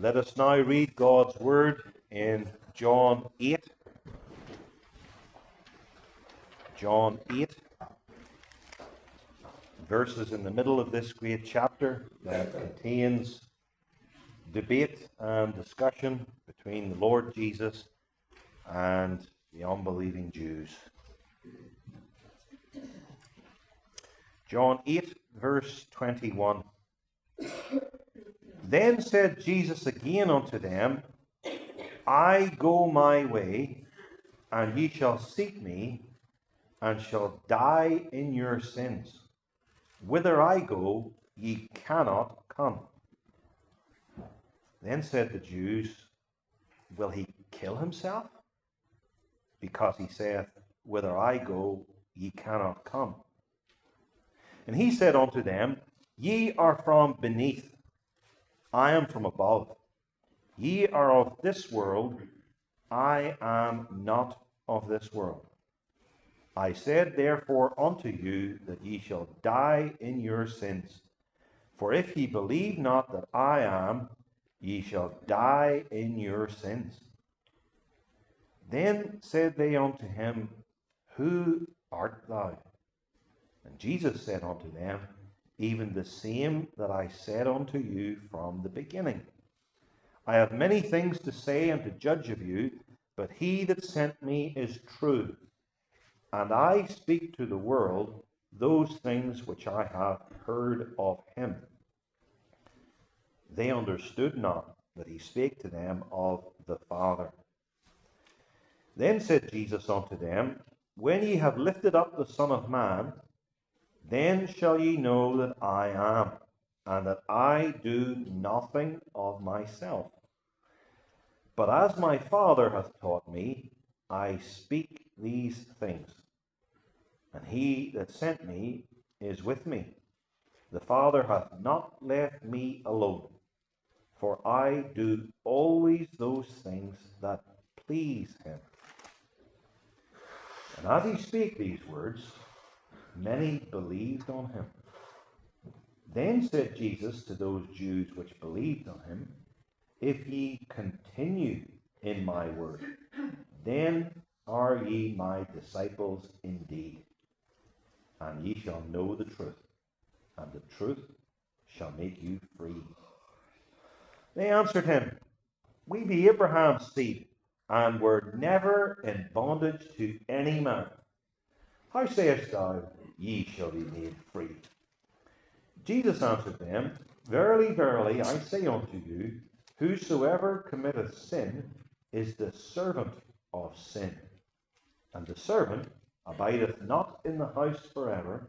Let us now read God's word in John 8. John 8, verses in the middle of this great chapter that contains debate and discussion between the Lord Jesus and the unbelieving Jews. John 8, verse 21. Then said Jesus again unto them, I go my way, and ye shall seek me, and shall die in your sins. Whither I go, ye cannot come. Then said the Jews, Will he kill himself? Because he saith, Whither I go, ye cannot come. And he said unto them, Ye are from beneath I am from above. Ye are of this world, I am not of this world. I said therefore unto you that ye shall die in your sins. For if ye believe not that I am, ye shall die in your sins. Then said they unto him, Who art thou? And Jesus said unto them, even the same that I said unto you from the beginning. I have many things to say and to judge of you, but he that sent me is true, and I speak to the world those things which I have heard of him. They understood not that he spake to them of the Father. Then said Jesus unto them, When ye have lifted up the Son of Man, then shall ye know that I am, and that I do nothing of myself. But as my Father hath taught me, I speak these things. And he that sent me is with me. The Father hath not left me alone, for I do always those things that please him. And as he spake these words, many believed on him. Then said Jesus to those Jews which believed on him, If ye continue in my word, then are ye my disciples indeed, and ye shall know the truth, and the truth shall make you free. They answered him, We be Abraham's seed, and were never in bondage to any man. How sayest thou, ye shall be made free. Jesus answered them, Verily, verily, I say unto you, whosoever committeth sin is the servant of sin. And the servant abideth not in the house forever,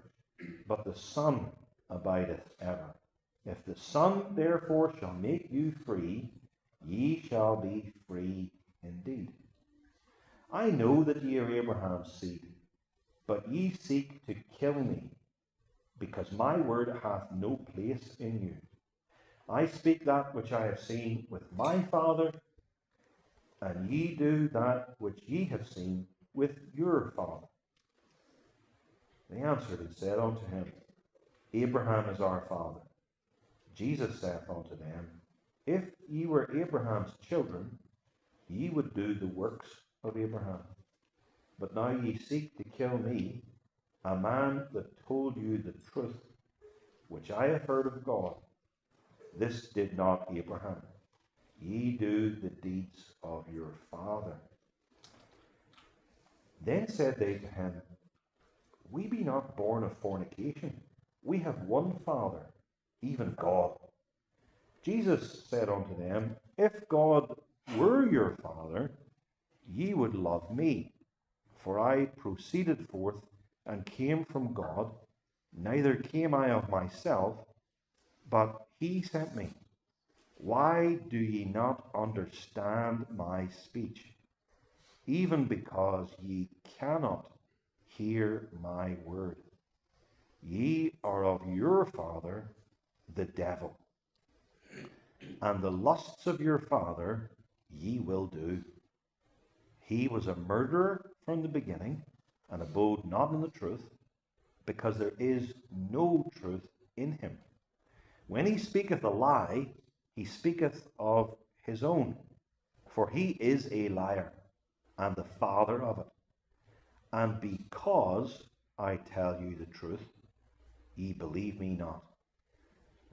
but the Son abideth ever. If the Son therefore shall make you free, ye shall be free indeed. I know that ye are Abraham's seed. But ye seek to kill me, because my word hath no place in you. I speak that which I have seen with my Father, and ye do that which ye have seen with your father. They answered and said unto him, Abraham is our father. Jesus saith unto them, If ye were Abraham's children, ye would do the works of Abraham. But now ye seek to kill me, a man that told you the truth, which I have heard of God. This did not Abraham. Ye do the deeds of your father. Then said they to him, We be not born of fornication. We have one Father, even God. Jesus said unto them, If God were your Father, ye would love me for I proceeded forth and came from God, neither came I of myself, but he sent me. Why do ye not understand my speech? Even because ye cannot hear my word. Ye are of your father, the devil, and the lusts of your father ye will do. He was a murderer from the beginning and abode not in the truth, because there is no truth in him. When he speaketh a lie, he speaketh of his own, for he is a liar and the father of it. And because I tell you the truth, ye believe me not.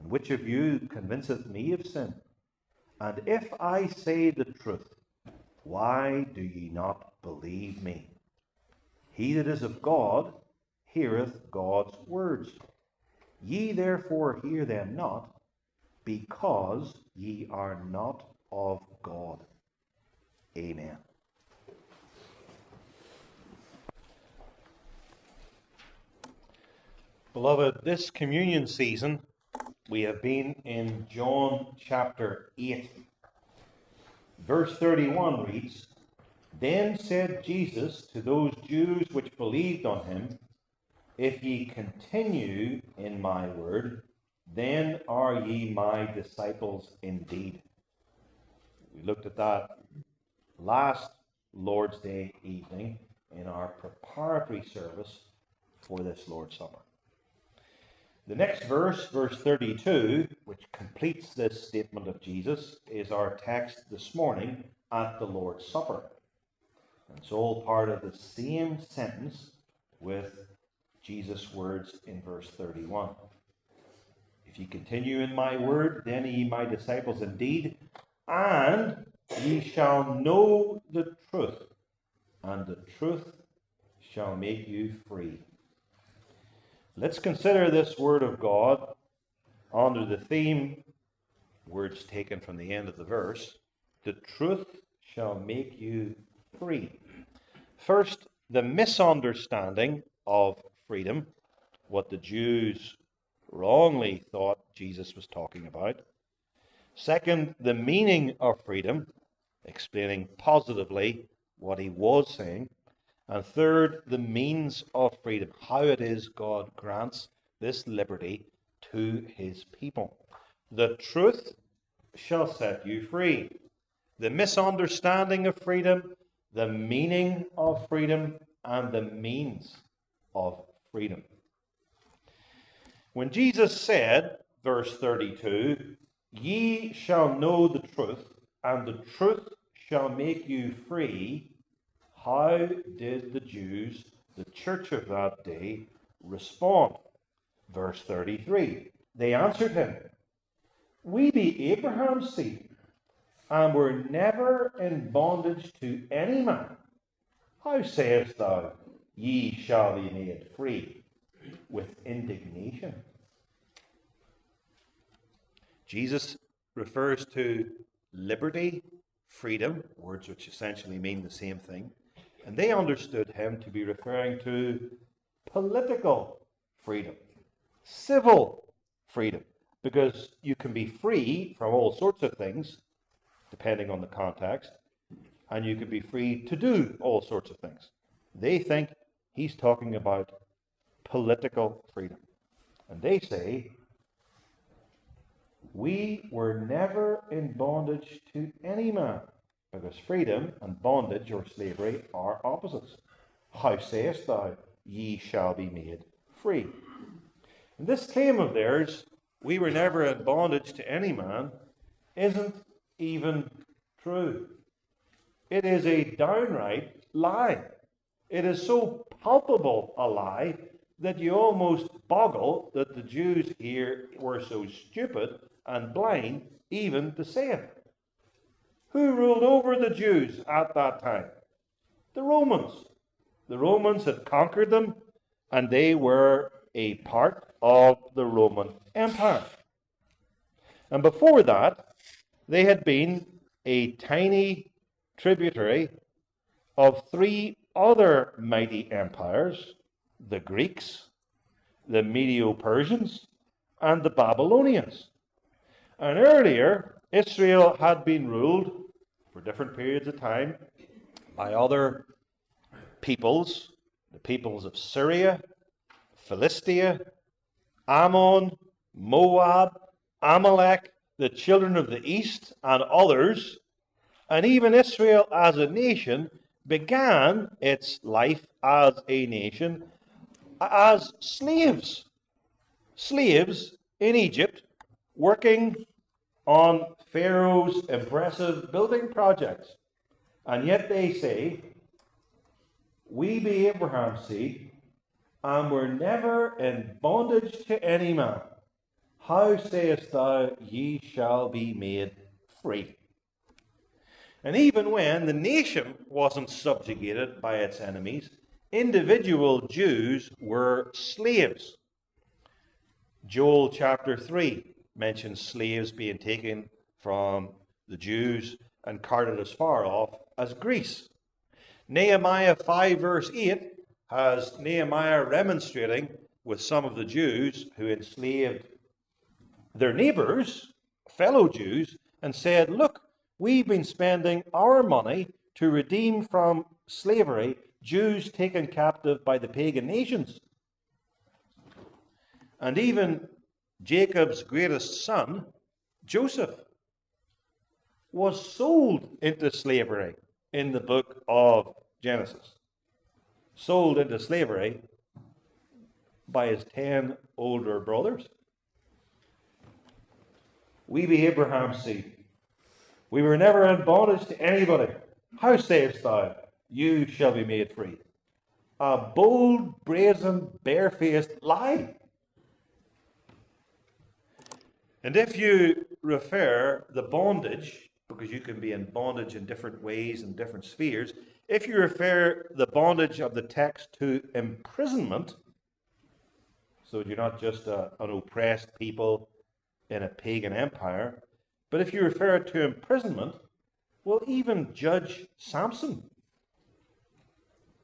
And which of you convinceth me of sin? And if I say the truth, why do ye not believe me? He that is of God heareth God's words. Ye therefore hear them not, because ye are not of God. Amen. Beloved, this communion season, we have been in John chapter 8. Verse 31 reads Then said Jesus to those Jews which believed on him, If ye continue in my word, then are ye my disciples indeed. We looked at that last Lord's Day evening in our preparatory service for this Lord's Supper. The next verse, verse 32, which completes this statement of Jesus, is our text this morning at the Lord's Supper. And it's all part of the same sentence with Jesus' words in verse 31. If ye continue in my word, then ye my disciples indeed, and ye shall know the truth, and the truth shall make you free. Let's consider this word of God under the theme, words taken from the end of the verse the truth shall make you free. First, the misunderstanding of freedom, what the Jews wrongly thought Jesus was talking about. Second, the meaning of freedom, explaining positively what he was saying. And third, the means of freedom, how it is God grants this liberty to his people. The truth shall set you free. The misunderstanding of freedom, the meaning of freedom, and the means of freedom. When Jesus said, verse 32, Ye shall know the truth, and the truth shall make you free how did the Jews, the church of that day, respond? Verse 33 They answered him, We be Abraham's seed, and were never in bondage to any man. How sayest thou, Ye shall be made free? With indignation. Jesus refers to liberty, freedom, words which essentially mean the same thing, and they understood him to be referring to political freedom, civil freedom, because you can be free from all sorts of things, depending on the context, and you can be free to do all sorts of things. They think he's talking about political freedom. And they say, We were never in bondage to any man because freedom and bondage or slavery are opposites. How sayest thou, ye shall be made free? And this claim of theirs, we were never in bondage to any man, isn't even true. It is a downright lie. It is so palpable a lie that you almost boggle that the Jews here were so stupid and blind even to say it. Who ruled over the Jews at that time? The Romans. The Romans had conquered them, and they were a part of the Roman Empire. And before that, they had been a tiny tributary of three other mighty empires the Greeks, the Medo Persians, and the Babylonians. And earlier, Israel had been ruled for different periods of time by other peoples, the peoples of Syria, Philistia, Ammon, Moab, Amalek, the children of the east, and others. And even Israel as a nation began its life as a nation as slaves. Slaves in Egypt working on Pharaoh's impressive building projects. And yet they say, We be Abraham's seed, and were never in bondage to any man. How sayest thou, ye shall be made free? And even when the nation wasn't subjugated by its enemies, individual Jews were slaves. Joel chapter 3 mentions slaves being taken from the Jews and carted as far off as Greece. Nehemiah 5, verse 8, has Nehemiah remonstrating with some of the Jews who enslaved their neighbors, fellow Jews, and said, Look, we've been spending our money to redeem from slavery Jews taken captive by the pagan nations. And even Jacob's greatest son, Joseph, was sold into slavery in the book of Genesis. Sold into slavery by his ten older brothers. We be Abraham's seed. We were never in bondage to anybody. How sayest thou, you shall be made free? A bold, brazen, barefaced lie. And if you refer the bondage, because you can be in bondage in different ways and different spheres, if you refer the bondage of the text to imprisonment, so you're not just a, an oppressed people in a pagan empire. But if you refer it to imprisonment, well, even Judge Samson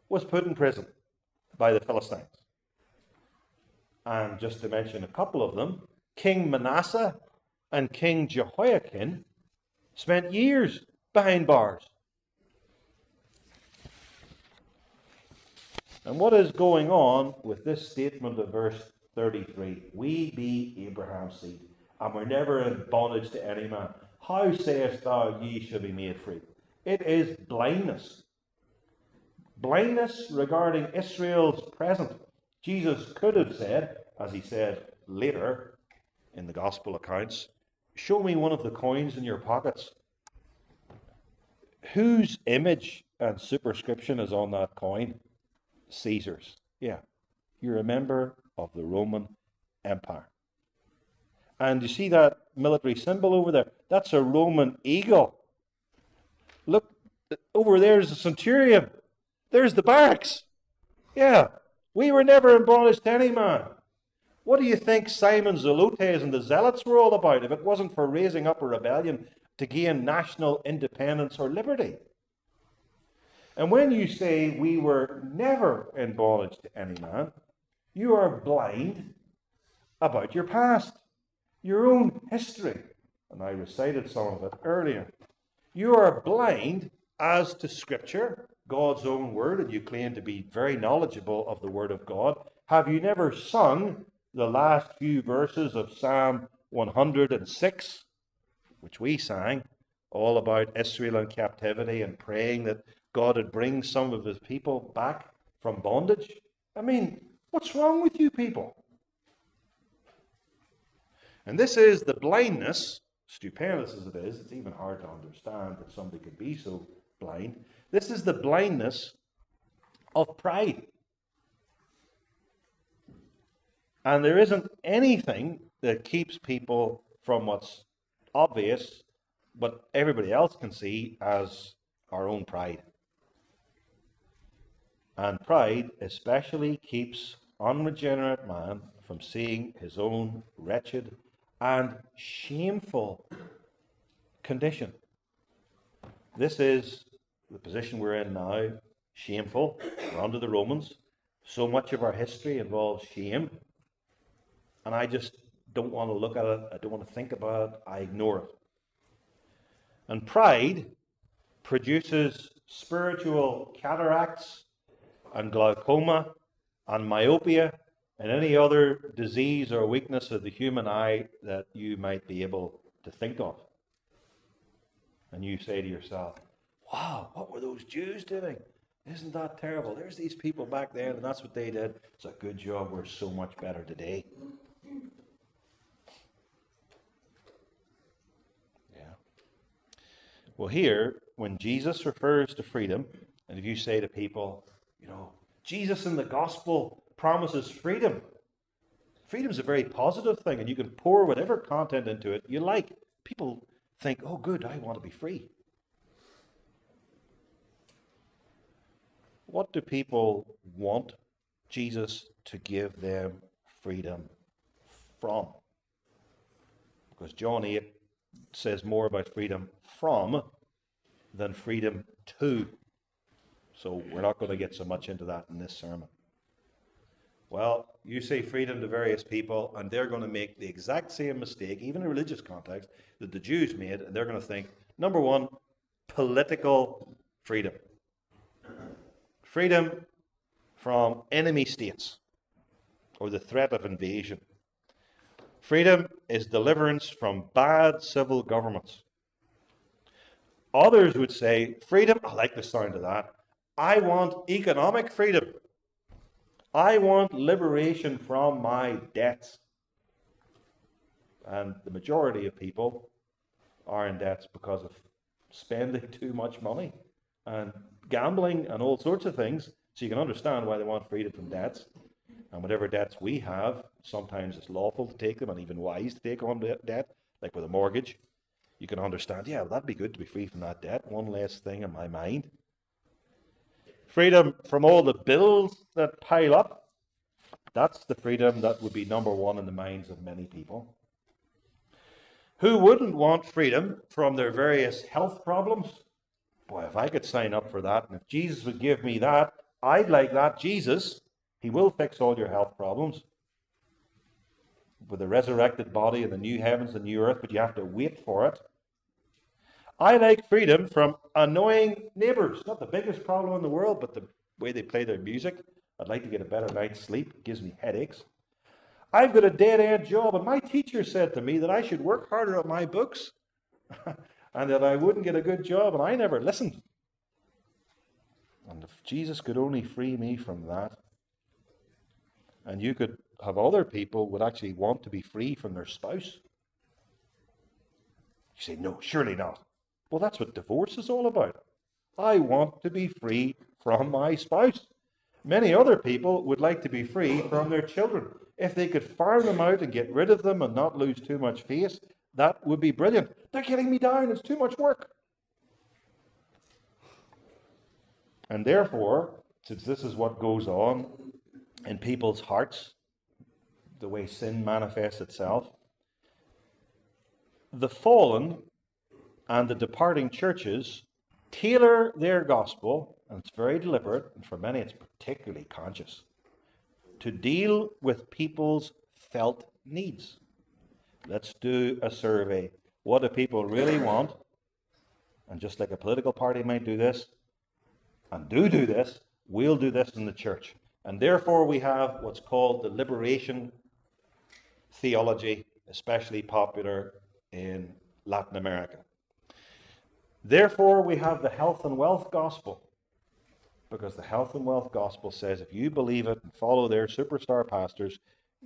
was put in prison by the Philistines. And just to mention a couple of them, King Manasseh and King Jehoiakim spent years behind bars. And what is going on with this statement of verse 33? We be Abraham's seed and we're never in bondage to any man. How sayest thou, ye shall be made free? It is blindness. Blindness regarding Israel's present. Jesus could have said, as he said later in the gospel accounts, Show me one of the coins in your pockets. Whose image and superscription is on that coin? Caesar's. Yeah. You're a member of the Roman Empire. And you see that military symbol over there? That's a Roman eagle. Look, over there's a centurion. There's the barracks. Yeah, we were never to any man. What do you think Simon Zelotes and the Zealots were all about if it wasn't for raising up a rebellion to gain national independence or liberty? And when you say we were never in bondage to any man, you are blind about your past your own history. And I recited some of it earlier. You are blind as to Scripture, God's own word, and you claim to be very knowledgeable of the Word of God. Have you never sung the last few verses of Psalm 106, which we sang, all about Israel in captivity and praying that God would bring some of his people back from bondage? I mean, what's wrong with you people? And this is the blindness, stupendous as it is, it's even hard to understand that somebody could be so blind. This is the blindness of pride. And there isn't anything that keeps people from what's obvious, but everybody else can see as our own pride. And pride especially keeps unregenerate man from seeing his own wretched and shameful condition. This is the position we're in now. Shameful. We're under the Romans. So much of our history involves shame. And I just don't want to look at it. I don't want to think about it. I ignore it. And pride produces spiritual cataracts and glaucoma and myopia and any other disease or weakness of the human eye that you might be able to think of. And you say to yourself, wow, what were those Jews doing? Isn't that terrible? There's these people back there, and that's what they did. It's a good job we're so much better today. Well, here, when Jesus refers to freedom, and if you say to people, you know, Jesus in the gospel promises freedom, freedom is a very positive thing, and you can pour whatever content into it you like. People think, oh, good, I want to be free. What do people want Jesus to give them freedom from? Because John 8 says more about freedom from than freedom to. So we're not going to get so much into that in this sermon. Well, you say freedom to various people, and they're going to make the exact same mistake, even in religious context, that the Jews made, and they're going to think number one, political freedom. Freedom from enemy states or the threat of invasion. Freedom is deliverance from bad civil governments. Others would say, freedom, I like the sound of that. I want economic freedom. I want liberation from my debts. And the majority of people are in debts because of spending too much money and gambling and all sorts of things. So you can understand why they want freedom from debts. And whatever debts we have, sometimes it's lawful to take them and even wise to take on debt, like with a mortgage. You can understand, yeah, well, that'd be good to be free from that debt. One less thing in my mind. Freedom from all the bills that pile up. That's the freedom that would be number one in the minds of many people. Who wouldn't want freedom from their various health problems? Boy, if I could sign up for that, and if Jesus would give me that, I'd like that Jesus. He will fix all your health problems with the resurrected body and the new heavens and new earth, but you have to wait for it. I like freedom from annoying neighbors. Not the biggest problem in the world, but the way they play their music. I'd like to get a better night's sleep. It gives me headaches. I've got a dead end job, and my teacher said to me that I should work harder at my books and that I wouldn't get a good job, and I never listened. And if Jesus could only free me from that, and you could have other people would actually want to be free from their spouse. You say, no, surely not. Well, that's what divorce is all about. I want to be free from my spouse. Many other people would like to be free from their children. If they could fire them out and get rid of them and not lose too much face, that would be brilliant. They're getting me down. It's too much work. And therefore, since this is what goes on in people's hearts, the way sin manifests itself, the fallen and the departing churches tailor their gospel, and it's very deliberate, and for many it's particularly conscious, to deal with people's felt needs. Let's do a survey. What do people really want? And just like a political party might do this, and do do this, we'll do this in the church. And therefore, we have what's called the liberation theology, especially popular in Latin America. Therefore, we have the health and wealth gospel. Because the health and wealth gospel says if you believe it and follow their superstar pastors,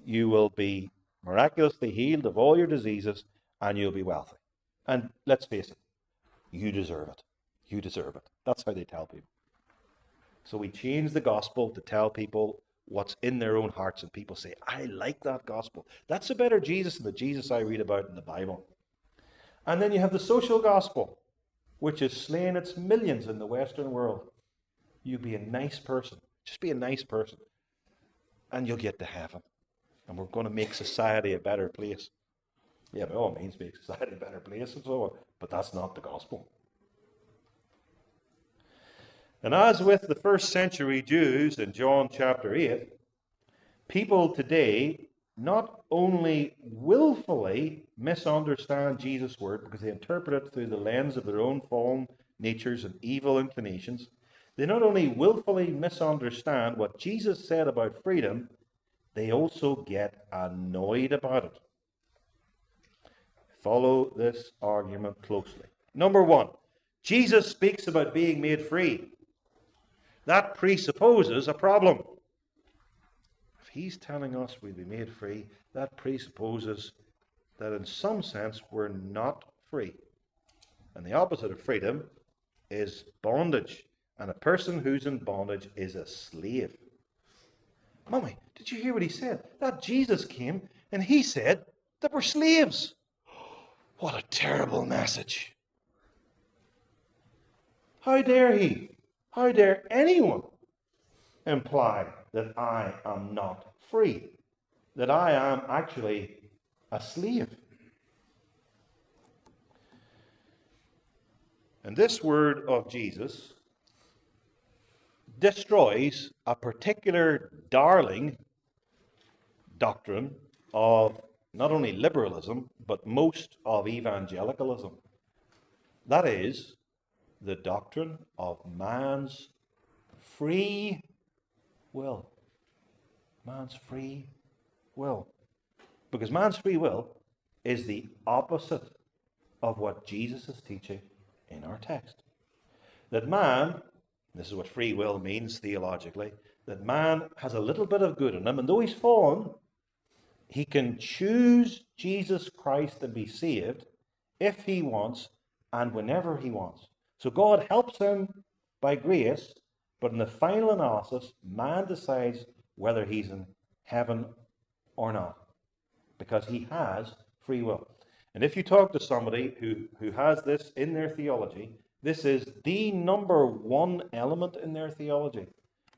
you will be miraculously healed of all your diseases and you'll be wealthy. And let's face it, you deserve it. You deserve it. That's how they tell people. So we change the gospel to tell people what's in their own hearts, and people say, I like that gospel. That's a better Jesus than the Jesus I read about in the Bible. And then you have the social gospel, which has slain its millions in the Western world. You be a nice person. Just be a nice person. And you'll get to heaven. And we're going to make society a better place. Yeah, by all means, make society a better place and so on. But that's not the gospel. And as with the first century Jews in John chapter 8, people today not only willfully misunderstand Jesus' word because they interpret it through the lens of their own fallen natures and evil inclinations, they not only willfully misunderstand what Jesus said about freedom, they also get annoyed about it. Follow this argument closely. Number one, Jesus speaks about being made free. That presupposes a problem. He's telling us we'll be made free, that presupposes that in some sense we're not free. And the opposite of freedom is bondage. And a person who's in bondage is a slave. Mummy, did you hear what he said? That Jesus came and he said that we're slaves. What a terrible message. How dare he? How dare anyone imply that I am not free? That I am actually a slave? And this word of Jesus destroys a particular darling doctrine of not only liberalism, but most of evangelicalism. That is the doctrine of man's free will. Man's free will. Because man's free will is the opposite of what Jesus is teaching in our text. That man, this is what free will means theologically, that man has a little bit of good in him, and though he's fallen, he can choose Jesus Christ and be saved if he wants and whenever he wants. So God helps him by grace, but in the final analysis, man decides whether he's in heaven or not because he has free will. And if you talk to somebody who, who has this in their theology, this is the number one element in their theology.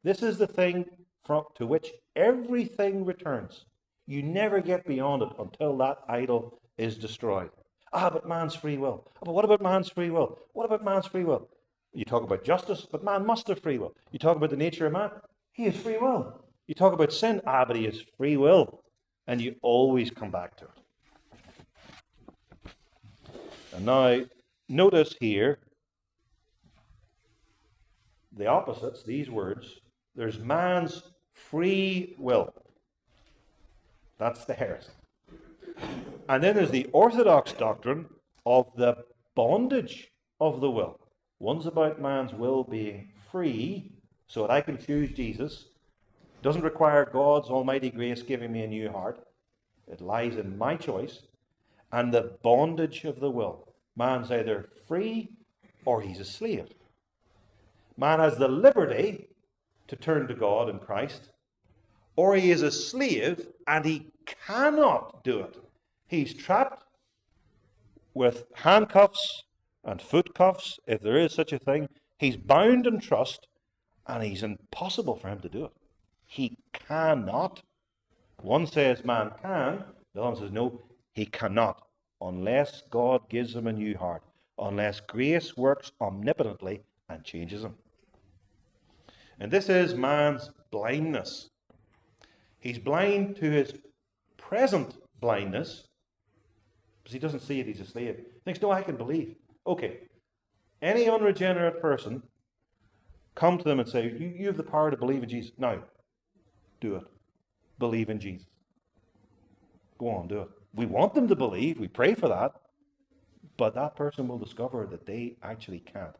This is the thing from, to which everything returns. You never get beyond it until that idol is destroyed. Ah, but man's free will. Ah, but what about man's free will? What about man's free will? You talk about justice, but man must have free will. You talk about the nature of man, he has free will. You talk about sin, ah, but he has free will. And you always come back to it. And now, notice here the opposites, these words. There's man's free will. That's the heresy. And then there's the orthodox doctrine of the bondage of the will. One's about man's will being free, so that I can choose Jesus. Doesn't require God's almighty grace giving me a new heart. It lies in my choice. And the bondage of the will. Man's either free or he's a slave. Man has the liberty to turn to God in Christ, or he is a slave and he cannot do it. He's trapped with handcuffs and foot cuffs, if there is such a thing. He's bound in trust, and he's impossible for him to do it. He cannot. One says man can, the other says no, he cannot unless God gives him a new heart, unless grace works omnipotently and changes him. And this is man's blindness. He's blind to his present blindness because he doesn't see it, he's a slave. He thinks, no, I can believe. Okay. Any unregenerate person, come to them and say, you, you have the power to believe in Jesus. Now, do it. Believe in Jesus. Go on, do it. We want them to believe, we pray for that, but that person will discover that they actually can't.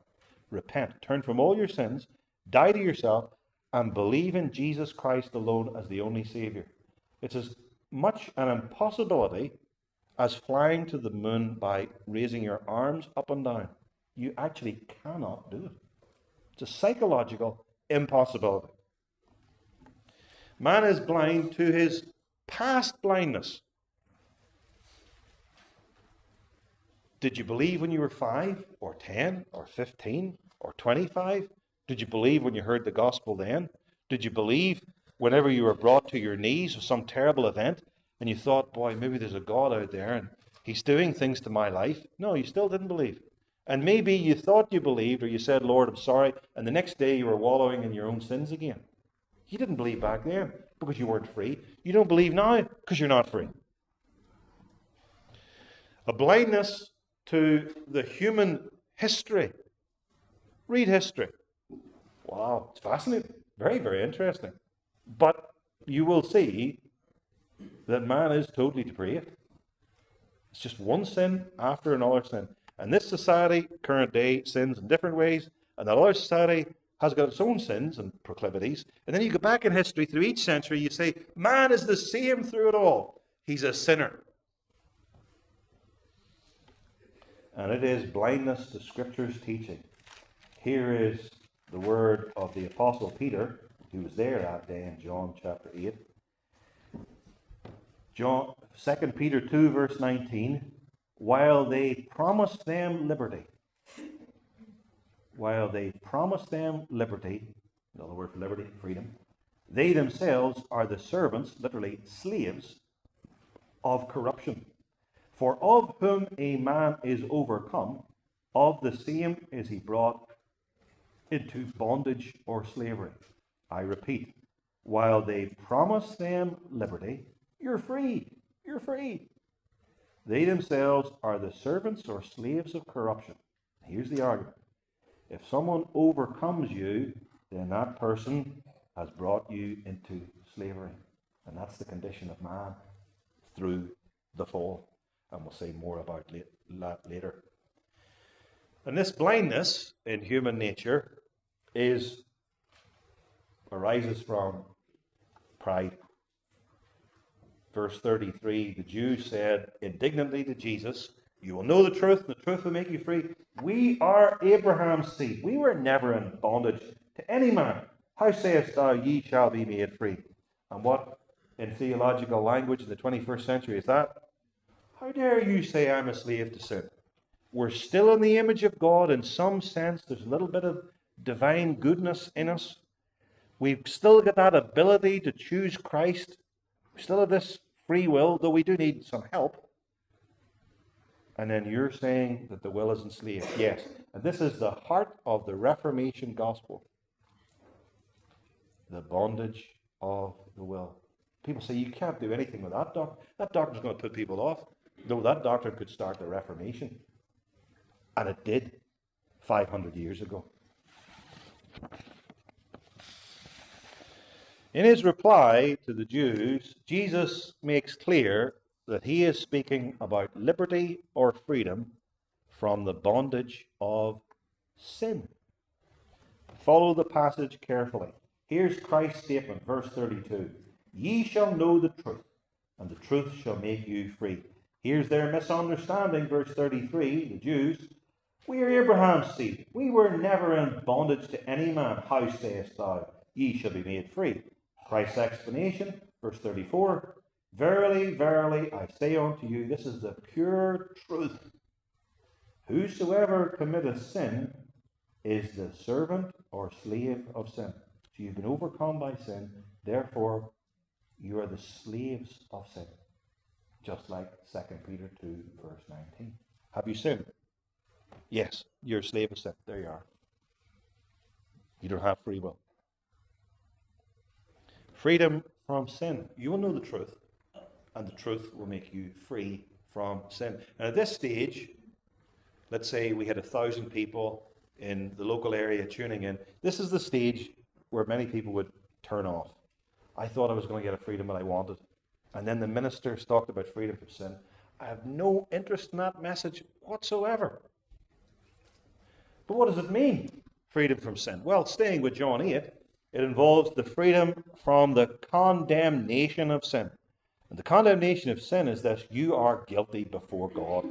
Repent, turn from all your sins, die to yourself, and believe in Jesus Christ alone as the only Savior. It's as much an impossibility as flying to the moon by raising your arms up and down. You actually cannot do it. It's a psychological impossibility. Man is blind to his past blindness. Did you believe when you were five, or 10, or 15, or 25? Did you believe when you heard the gospel then? Did you believe whenever you were brought to your knees of some terrible event and you thought, boy, maybe there's a God out there and he's doing things to my life? No, you still didn't believe. And maybe you thought you believed or you said, Lord, I'm sorry, and the next day you were wallowing in your own sins again. You didn't believe back then because you weren't free. You don't believe now because you're not free. A blindness to the human history. Read history. Wow, it's fascinating. Very, very interesting. But you will see that man is totally depraved. It's just one sin after another sin. And this society, current day, sins in different ways. And that other society has got its own sins and proclivities. And then you go back in history through each century, you say, man is the same through it all. He's a sinner. and it is blindness to Scripture's teaching. Here is the word of the Apostle Peter, who was there that day in John chapter 8. John, 2 Peter 2, verse 19. While they promised them liberty, while they promised them liberty, another word for liberty, freedom, they themselves are the servants, literally slaves, of corruption. For of whom a man is overcome, of the same is he brought into bondage or slavery. I repeat, while they promise them liberty, you're free, you're free. They themselves are the servants or slaves of corruption. Here's the argument if someone overcomes you, then that person has brought you into slavery. And that's the condition of man through the fall. And we'll say more about that later. And this blindness in human nature is arises from pride. Verse 33 the Jews said indignantly to Jesus, You will know the truth, and the truth will make you free. We are Abraham's seed. We were never in bondage to any man. How sayest thou, ye shall be made free? And what in theological language in the 21st century is that? How dare you say I'm a slave to sin? We're still in the image of God in some sense. There's a little bit of divine goodness in us. We've still got that ability to choose Christ. We still have this free will, though we do need some help. And then you're saying that the will is enslaved. Yes. And this is the heart of the Reformation gospel the bondage of the will. People say you can't do anything with that doctrine. That doctrine's going to put people off. Though that doctrine could start the Reformation. And it did 500 years ago. In his reply to the Jews, Jesus makes clear that he is speaking about liberty or freedom from the bondage of sin. Follow the passage carefully. Here's Christ's statement, verse 32 Ye shall know the truth, and the truth shall make you free. Here's their misunderstanding, verse 33 the Jews. We are Abraham's seed. We were never in bondage to any man. How sayest thou, ye shall be made free? Christ's explanation, verse 34 Verily, verily, I say unto you, this is the pure truth. Whosoever committeth sin is the servant or slave of sin. So you've been overcome by sin, therefore you are the slaves of sin. Just like 2 Peter 2, verse 19. Have you sinned? Yes, you're a slave of sin. There you are. You don't have free will. Freedom from sin. You will know the truth, and the truth will make you free from sin. And at this stage, let's say we had a thousand people in the local area tuning in. This is the stage where many people would turn off. I thought I was going to get a freedom that I wanted. And then the ministers talked about freedom from sin. I have no interest in that message whatsoever. But what does it mean, freedom from sin? Well, staying with John 8, it involves the freedom from the condemnation of sin. And the condemnation of sin is that you are guilty before God.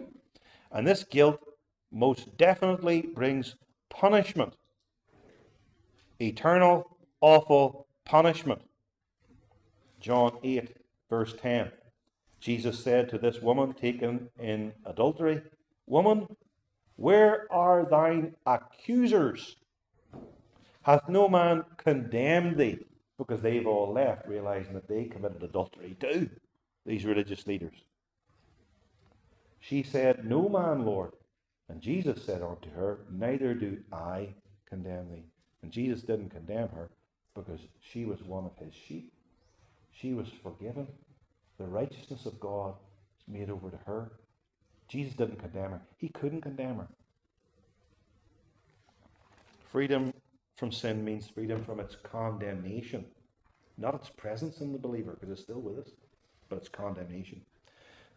And this guilt most definitely brings punishment eternal, awful punishment. John 8, verse 10. Jesus said to this woman taken in adultery, Woman, where are thine accusers? Hath no man condemned thee? Because they've all left, realizing that they committed adultery too, these religious leaders. She said, No man, Lord. And Jesus said unto her, Neither do I condemn thee. And Jesus didn't condemn her because she was one of his sheep. She was forgiven. The righteousness of God is made over to her. Jesus didn't condemn her. He couldn't condemn her. Freedom from sin means freedom from its condemnation, not its presence in the believer, because it's still with us, but its condemnation.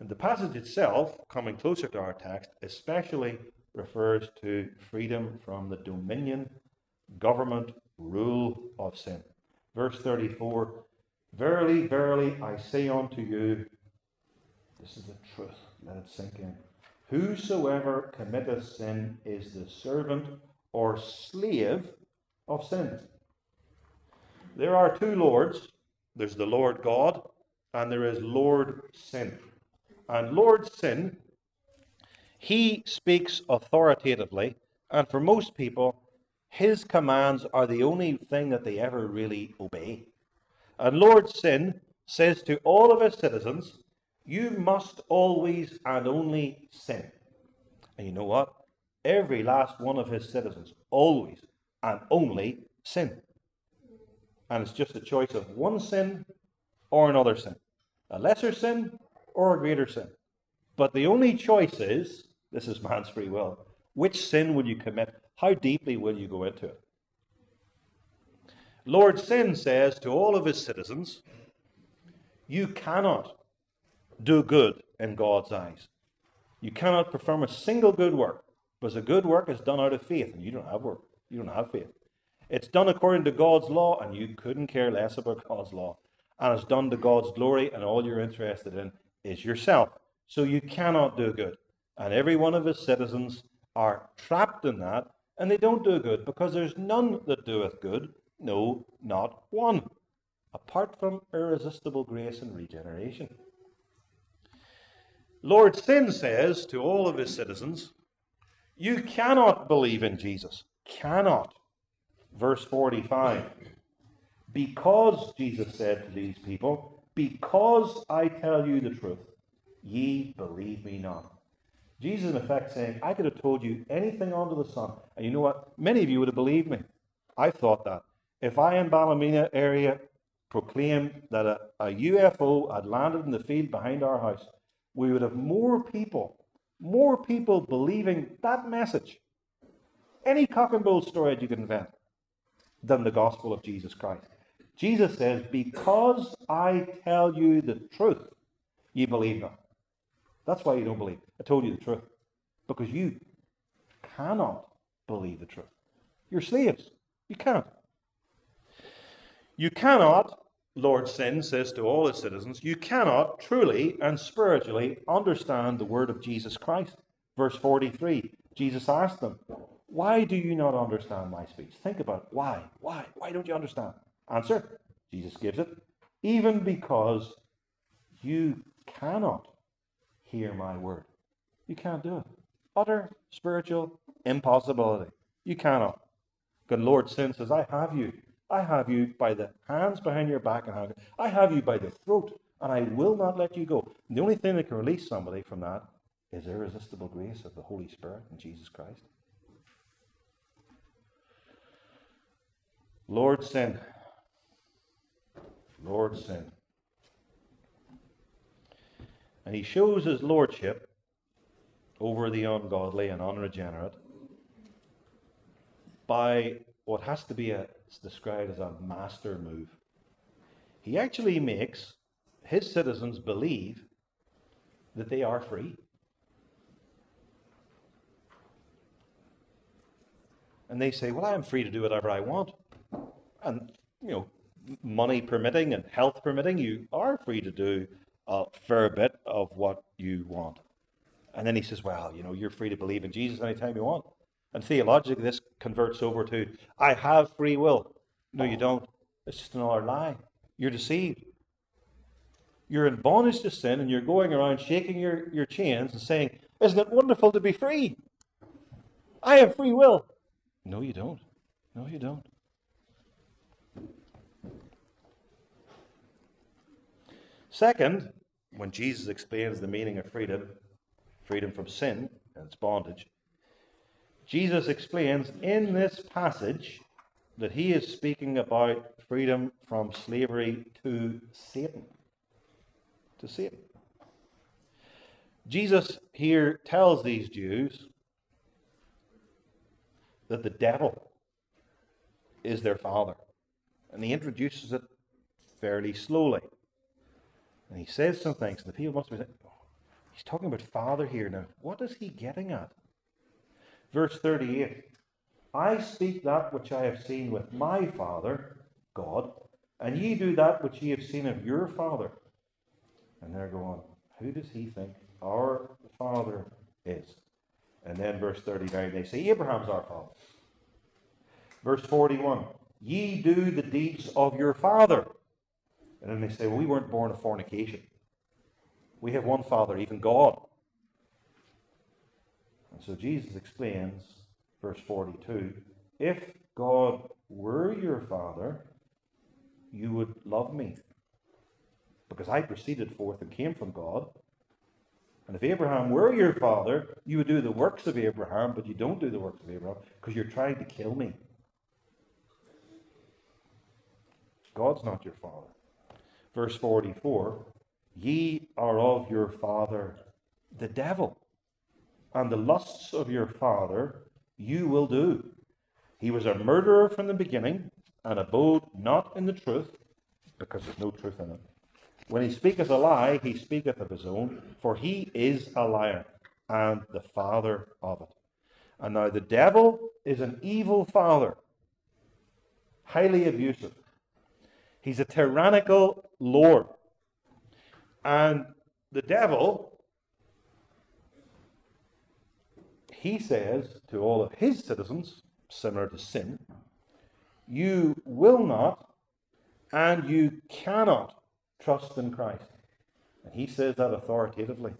And the passage itself, coming closer to our text, especially refers to freedom from the dominion government rule of sin. Verse 34 Verily, verily, I say unto you, this is the truth, let it sink in. Whosoever committeth sin is the servant or slave of sin. There are two lords there's the Lord God, and there is Lord sin. And Lord sin, he speaks authoritatively, and for most people, his commands are the only thing that they ever really obey. And Lord sin says to all of his citizens, You must always and only sin. And you know what? Every last one of his citizens always and only sin. And it's just a choice of one sin or another sin, a lesser sin or a greater sin. But the only choice is this is man's free will. Which sin will you commit? How deeply will you go into it? Lord Sin says to all of his citizens, You cannot do good in God's eyes. You cannot perform a single good work, because a good work is done out of faith, and you don't have work. You don't have faith. It's done according to God's law, and you couldn't care less about God's law. And it's done to God's glory, and all you're interested in is yourself. So you cannot do good. And every one of his citizens are trapped in that, and they don't do good, because there's none that doeth good, no, not one, apart from irresistible grace and regeneration. Lord Sin says to all of his citizens, You cannot believe in Jesus. Cannot. Verse 45. Because, Jesus said to these people, Because I tell you the truth, ye believe me not. Jesus, in effect, saying, I could have told you anything under the sun. And you know what? Many of you would have believed me. I thought that. If I in Ballymena area proclaimed that a, a UFO had landed in the field behind our house, we would have more people, more people believing that message. Any cock and bull story you can invent than the gospel of Jesus Christ. Jesus says, Because I tell you the truth, you believe not. That's why you don't believe. I told you the truth. Because you cannot believe the truth. You're slaves. You can't. You cannot, Lord Sin says to all his citizens, you cannot truly and spiritually understand the word of Jesus Christ. Verse 43 Jesus asked them, why do you not understand my speech? Think about it. Why? Why? Why don't you understand? Answer. Jesus gives it. Even because you cannot hear my word. You can't do it. Utter spiritual impossibility. You cannot. Good Lord sin says, I have you. I have you by the hands behind your back and hand. I have you by the throat, and I will not let you go. And the only thing that can release somebody from that is irresistible grace of the Holy Spirit in Jesus Christ. Lord sin. Lord sin. And he shows his lordship over the ungodly and unregenerate by what has to be a, described as a master move. He actually makes his citizens believe that they are free. And they say, Well, I am free to do whatever I want and you know, money permitting and health permitting, you are free to do a fair bit of what you want. And then he says, well, you know, you're free to believe in Jesus anytime you want. And theologically, this converts over to, I have free will. No, you don't. It's just another lie. You're deceived. You're in bondage to sin and you're going around shaking your, your chains and saying, Isn't it wonderful to be free? I have free will. No, you don't. No, you don't. Second, when Jesus explains the meaning of freedom, freedom from sin and its bondage, Jesus explains in this passage that he is speaking about freedom from slavery to Satan. To Satan. Jesus here tells these Jews that the devil is their father. And he introduces it fairly slowly. And he says some things, and the people must be saying, oh, he's talking about Father here now. What is he getting at? Verse 38 I speak that which I have seen with my Father, God, and ye do that which ye have seen of your Father. And they're going, Who does he think our Father is. And then verse 39, they say, Abraham's our father. Verse 41, ye do the deeds of your father. And then they say, well, we weren't born of fornication. We have one father, even God. And so Jesus explains, verse 42, if God were your father, you would love me. Because I proceeded forth and came from God. And if Abraham were your father, you would do the works of Abraham, but you don't do the works of Abraham because you're trying to kill me. God's not your father. Verse 44 Ye are of your father the devil, and the lusts of your father you will do. He was a murderer from the beginning, and abode not in the truth, because there's no truth in him. When he speaketh a lie, he speaketh of his own, for he is a liar, and the father of it. And now the devil is an evil father, highly abusive. He's a tyrannical lord. And the devil, he says to all of his citizens, similar to sin, you will not and you cannot trust in Christ. And he says that authoritatively.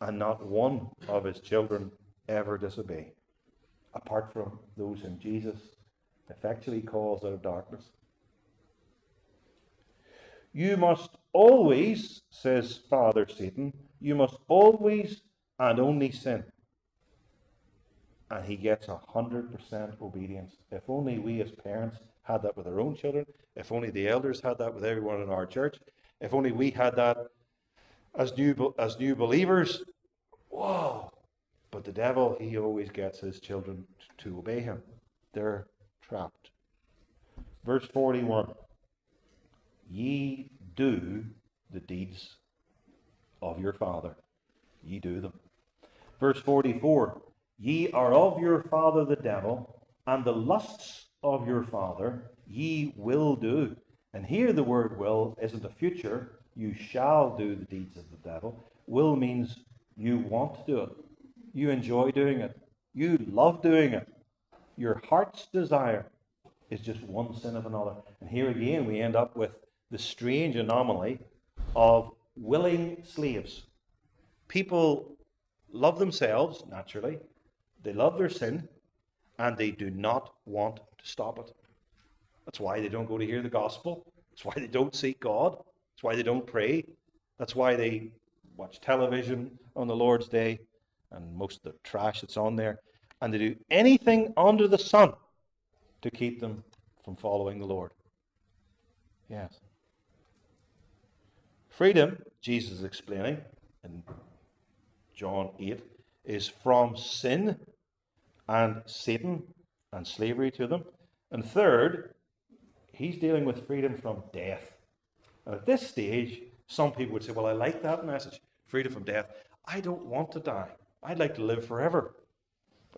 And not one of his children ever disobey, apart from those whom Jesus effectually calls out of darkness. You must always, says Father Satan, you must always and only sin. And he gets a 100% obedience. If only we as parents had that with our own children, if only the elders had that with everyone in our church, if only we had that as new, as new believers, whoa. But the devil, he always gets his children to obey him. They're trapped. Verse 41 Ye do the deeds of your father. Ye do them. Verse 44 Ye are of your father the devil, and the lusts of your father ye will do. And here the word will isn't a future. You shall do the deeds of the devil. Will means you want to do it. You enjoy doing it. You love doing it. Your heart's desire is just one sin of another. And here again we end up with the strange anomaly of willing slaves. People love themselves, naturally. They love their sin, and they do not want to stop it. That's why they don't go to hear the gospel. That's why they don't seek God. That's why they don't pray. That's why they watch television on the Lord's Day and most of the trash that's on there. And they do anything under the sun to keep them from following the Lord. Yes. Freedom, Jesus is explaining in John 8, is from sin and Satan and slavery to them. And third, he's dealing with freedom from death. And at this stage, some people would say, Well, I like that message freedom from death. I don't want to die. I'd like to live forever.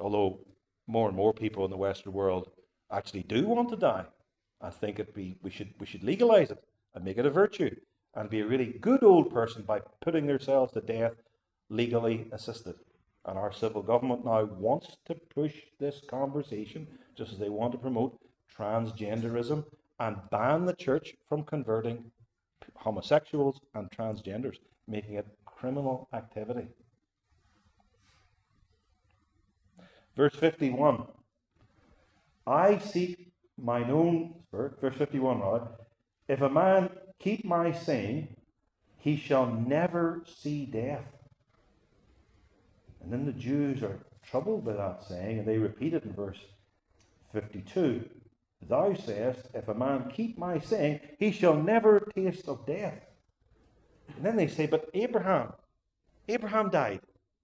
Although more and more people in the Western world actually do want to die. I think it be we should we should legalize it and make it a virtue and be a really good old person by putting themselves to death legally assisted. And our civil government now wants to push this conversation, just as they want to promote transgenderism and ban the church from converting homosexuals and transgenders, making it criminal activity. Verse 51 I seek mine own, verse 51, rather. If a man keep my saying, he shall never see death. And then the Jews are troubled by that saying, and they repeat it in verse 52. Thou sayest, If a man keep my saying, he shall never taste of death. And then they say, But Abraham, Abraham died.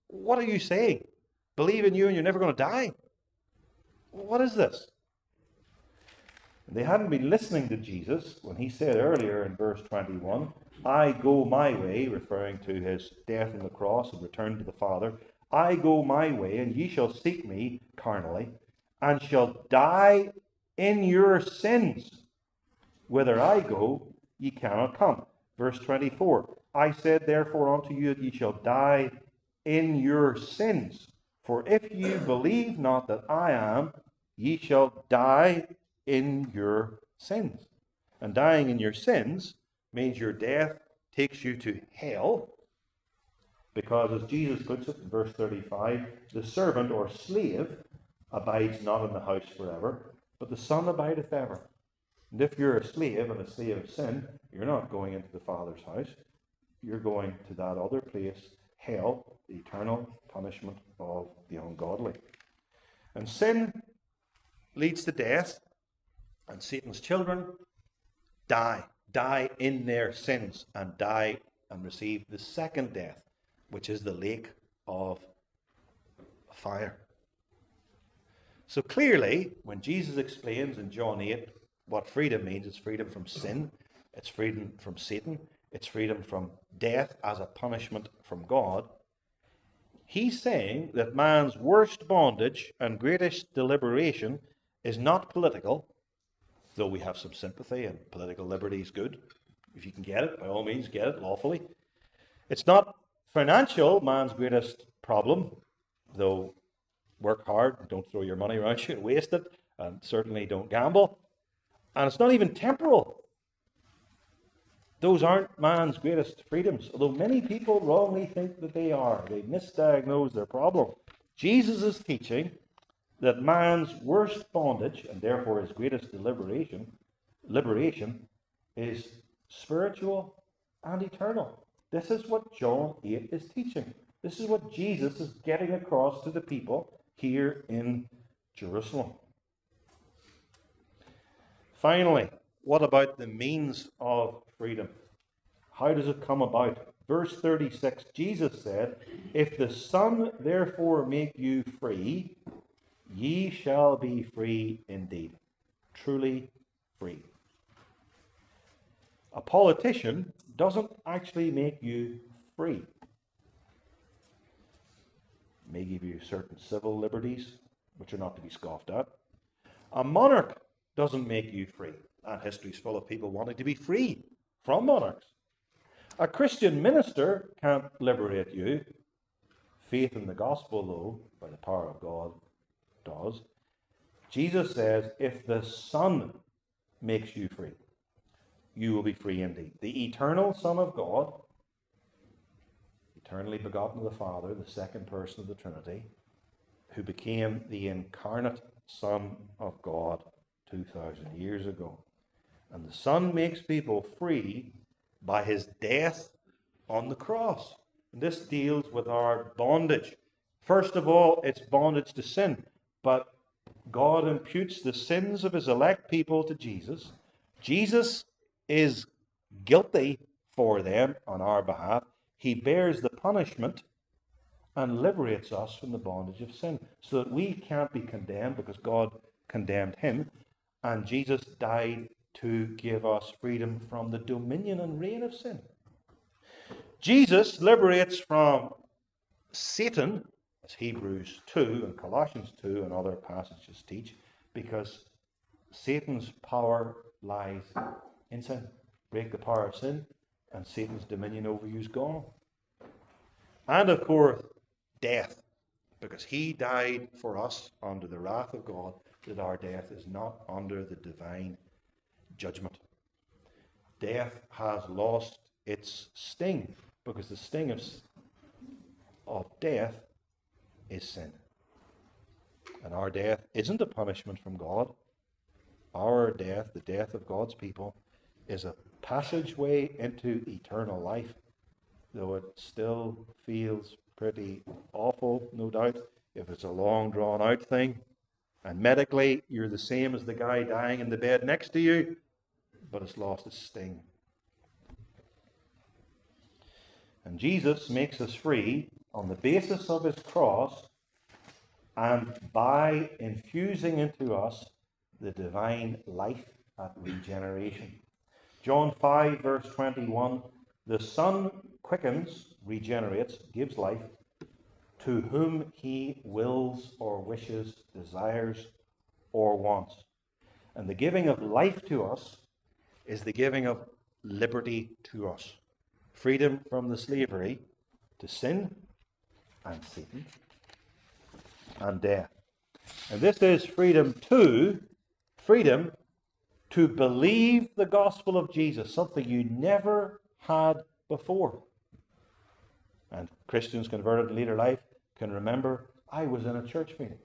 What are you saying? Believe in you and you're never going to die? What is this? They hadn't been listening to Jesus when he said earlier in verse 21, I go my way, referring to his death on the cross and return to the Father. I go my way, and ye shall seek me carnally, and shall die in your sins. Whither I go, ye cannot come. Verse 24 I said therefore unto you that ye shall die in your sins. For if you believe not that I am, ye shall die in your sins. And dying in your sins means your death takes you to hell. Because as Jesus puts it in verse 35, the servant or slave abides not in the house forever, but the Son abideth ever. And if you're a slave and a slave of sin, you're not going into the Father's house. You're going to that other place, hell, the eternal punishment of the ungodly. And sin leads to death, and Satan's children die, die in their sins, and die and receive the second death, which is the lake of fire. So clearly, when Jesus explains in John 8 what freedom means, it's freedom from sin, it's freedom from Satan, it's freedom from death as a punishment from God. He's saying that man's worst bondage and greatest deliberation is not political, though we have some sympathy and political liberty is good. If you can get it, by all means, get it lawfully. It's not financial, man's greatest problem, though work hard, don't throw your money around you and waste it, and certainly don't gamble. And it's not even temporal. Those aren't man's greatest freedoms, although many people wrongly think that they are. They misdiagnose their problem. Jesus teaching that man's worst bondage, and therefore his greatest liberation, liberation, is spiritual and eternal. This is what John 8 is teaching. This is what Jesus is getting across to the people here in Jerusalem. Finally, what about the means of freedom? How does it come about? Verse 36 Jesus said, If the Son therefore make you free, ye shall be free indeed. Truly free. A politician doesn't actually make you free may give you certain civil liberties, which are not to be scoffed at. A monarch doesn't make you free, and history's full of people wanting to be free from monarchs. A Christian minister can't liberate you. Faith in the gospel, though, by the power of God, does. Jesus says, if the Son makes you free, you will be free indeed. The eternal Son of God eternally begotten of the Father, the second person of the Trinity, who became the incarnate Son of God 2,000 years ago. And the Son makes people free by his death on the cross. And this deals with our bondage. First of all, it's bondage to sin, but God imputes the sins of his elect people to Jesus. Jesus is guilty for them on our behalf. He bears the punishment and liberates us from the bondage of sin so that we can't be condemned because God condemned him. And Jesus died to give us freedom from the dominion and reign of sin. Jesus liberates from Satan, as Hebrews 2 and Colossians 2 and other passages teach, because Satan's power lies in sin. Break the power of sin, and Satan's dominion over you is gone. And of course, death, because he died for us under the wrath of God, that our death is not under the divine judgment. Death has lost its sting, because the sting of, of death is sin. And our death isn't a punishment from God. Our death, the death of God's people, is a passageway into eternal life, though it still feels pretty awful, no doubt, if it's a long drawn out thing. And medically, you're the same as the guy dying in the bed next to you, but it's lost its sting. And Jesus makes us free on the basis of his cross and by infusing into us the divine life at regeneration. John 5, verse 21 The Son quickens, regenerates, gives life to whom he wills or wishes, desires, or wants. And the giving of life to us is the giving of liberty to us freedom from the slavery to sin and Satan and death. And this is freedom to freedom to believe the gospel of Jesus, something you never had before. And Christians converted in later life can remember I was in a church meeting.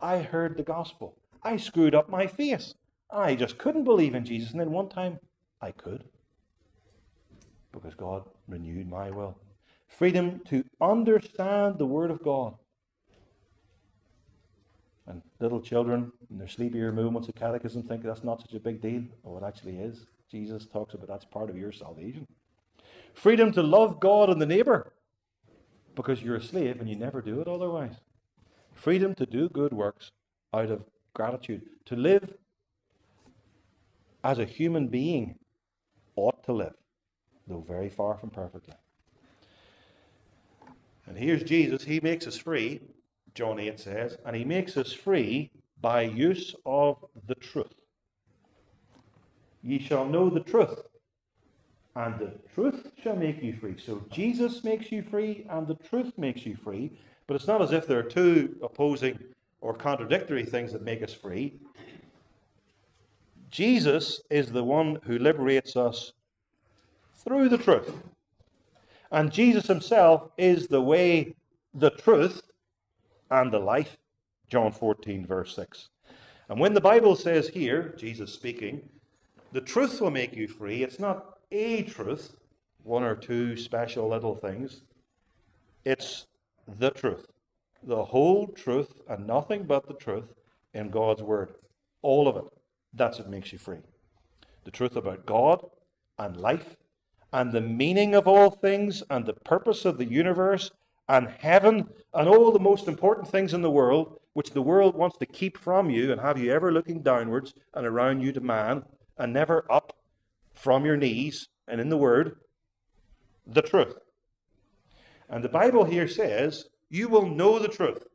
I heard the gospel. I screwed up my face. I just couldn't believe in Jesus. And then one time I could because God renewed my will. Freedom to understand the Word of God. And little children in their sleepier moments of catechism think that's not such a big deal. Oh, it actually is. Jesus talks about that's part of your salvation. Freedom to love God and the neighbor because you're a slave and you never do it otherwise. Freedom to do good works out of gratitude. To live as a human being ought to live, though very far from perfectly. And here's Jesus. He makes us free, John 8 says, and he makes us free by use of the truth. Ye shall know the truth, and the truth shall make you free. So Jesus makes you free, and the truth makes you free. But it's not as if there are two opposing or contradictory things that make us free. Jesus is the one who liberates us through the truth. And Jesus himself is the way, the truth, and the life. John 14, verse 6. And when the Bible says here, Jesus speaking, the truth will make you free, it's not a truth, one or two special little things. It's the truth. The whole truth and nothing but the truth in God's Word. All of it. That's what makes you free. The truth about God and life and the meaning of all things and the purpose of the universe and heaven and all the most important things in the world, which the world wants to keep from you and have you ever looking downwards and around you to man and never up from your knees and in the Word, the truth. And the Bible here says, You will know the truth.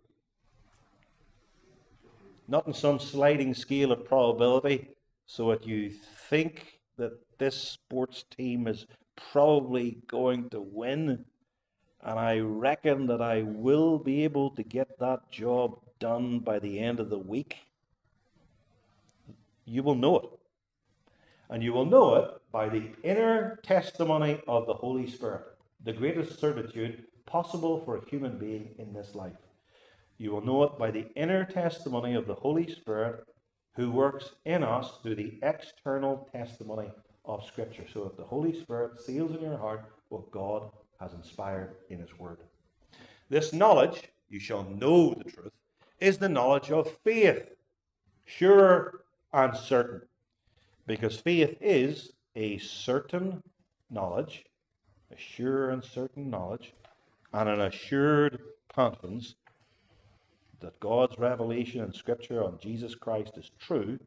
Not in some sliding scale of probability, so that you think that this sports team is probably going to win. And I reckon that I will be able to get that job done by the end of the week. You will know it. And you will know it by the inner testimony of the Holy Spirit, the greatest certitude possible for a human being in this life. You will know it by the inner testimony of the Holy Spirit who works in us through the external testimony of Scripture. So that the Holy Spirit seals in your heart what God has inspired in His Word. This knowledge, you shall know the truth, is the knowledge of faith, sure and certain. Because faith is a certain knowledge, a sure and certain knowledge, and an assured confidence that God's revelation in Scripture on Jesus Christ is true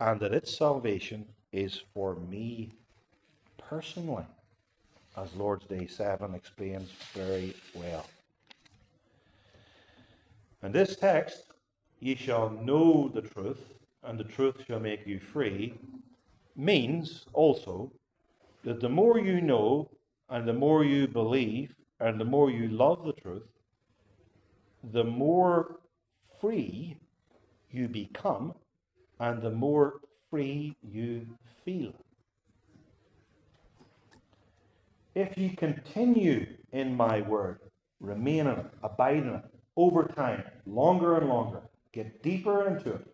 and that its salvation is for me personally, as Lord's Day 7 explains very well. And this text, ye shall know the truth, and the truth shall make you free, means also that the more you know, and the more you believe, and the more you love the truth, the more free you become, and the more free you feel. If you continue in my word, remain in it, abide in it, over time, longer and longer, get deeper into it,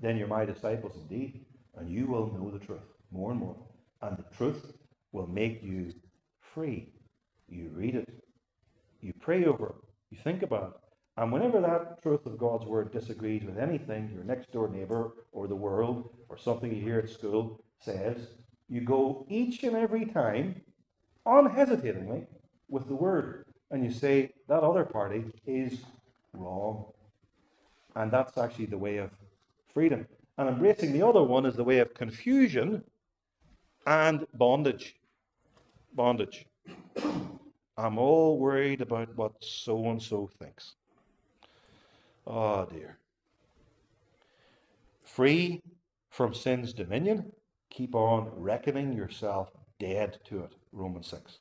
then you're my disciples indeed, and you will know the truth more and more. And the truth will make you free. You read it, you pray over it, you think about it, and whenever that truth of God's word disagrees with anything your next door neighbor or the world or something you hear at school says, you go each and every time unhesitatingly with the word and you say, that other party is wrong. And that's actually the way of freedom. And embracing the other one is the way of confusion and bondage. Bondage. I'm all worried about what so and so thinks. Oh dear. Free from sin's dominion, keep on reckoning yourself dead to it. Romans 6.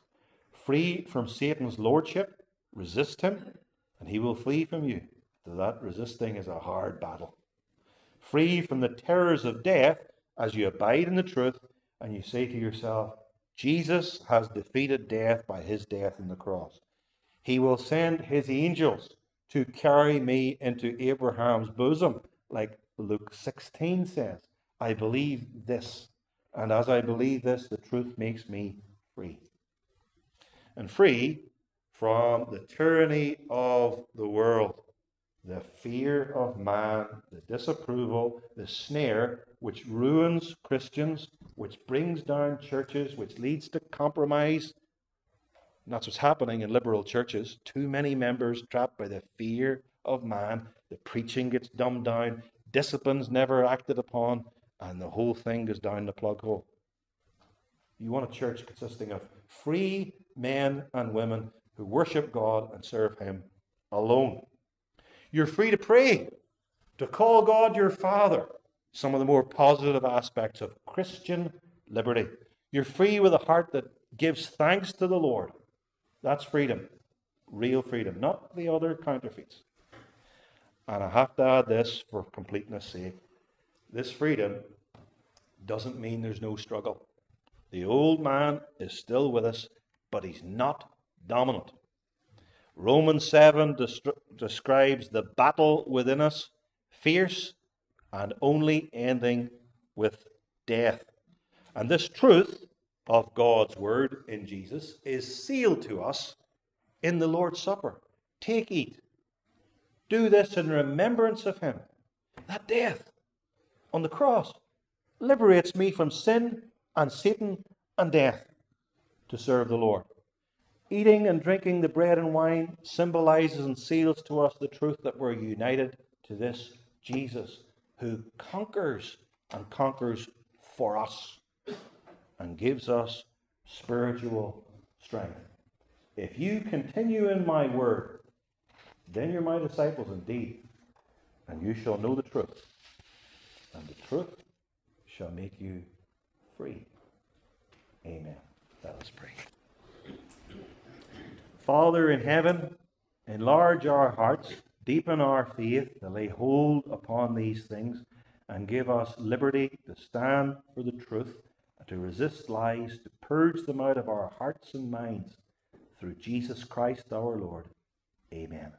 Free from Satan's lordship, Resist him, and he will flee from you. That resisting is a hard battle. Free from the terrors of death as you abide in the truth and you say to yourself, Jesus has defeated death by his death on the cross. He will send his angels to carry me into Abraham's bosom, like Luke 16 says. I believe this. And as I believe this, the truth makes me free. And free from the tyranny of the world, the fear of man, the disapproval, the snare which ruins Christians, which brings down churches, which leads to compromise. And that's what's happening in liberal churches. Too many members trapped by the fear of man. The preaching gets dumbed down, discipline's never acted upon, and the whole thing goes down the plug hole. You want a church consisting of free men and women who worship God and serve Him alone. You're free to pray, to call God your Father, some of the more positive aspects of Christian liberty. You're free with a heart that gives thanks to the Lord. That's freedom, real freedom, not the other counterfeits. And I have to add this for completeness' sake this freedom doesn't mean there's no struggle. The old man is still with us, but he's not dominant. Romans 7 describes the battle within us, fierce and only ending with death. And this truth of God's word in Jesus is sealed to us in the Lord's Supper. Take, eat. Do this in remembrance of him. That death on the cross liberates me from sin and Satan and death to serve the Lord. Eating and drinking the bread and wine symbolizes and seals to us the truth that we're united to this Jesus who conquers and conquers for us and gives us spiritual strength. If you continue in my word, then you're my disciples indeed, and you shall know the truth, and the truth shall make you free. Amen. Let us pray. Father in heaven, enlarge our hearts Deepen our faith to lay hold upon these things and give us liberty to stand for the truth to resist lies, to purge them out of our hearts and minds through Jesus Christ our Lord. Amen.